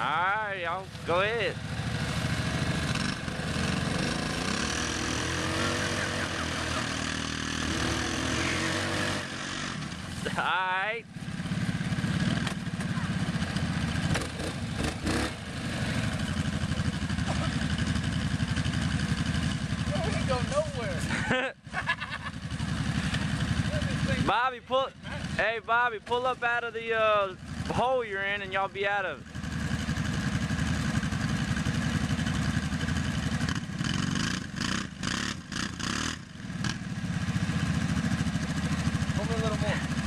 Alright, y'all go ahead. Alright. We go nowhere. Bobby, pull. Hey, Bobby, pull up out of the uh, hole you're in, and y'all be out of it. More.